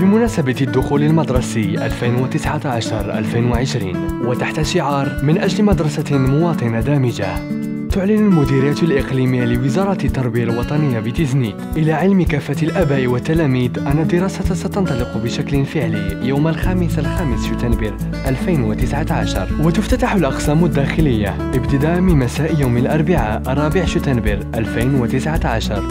بمناسبة الدخول المدرسي 2019-2020 وتحت شعار من أجل مدرسة مواطنة دامجة تعلن المديرية الإقليمية لوزارة التربية الوطنية بتزنيت إلى علم كافة الآباء والتلاميذ أن الدراسة ستنطلق بشكل فعلي يوم الخامس الخامس شتنبر 2019 وتفتتح الأقسام الداخلية ابتداء من مساء يوم الأربعاء الرابع شتنبر 2019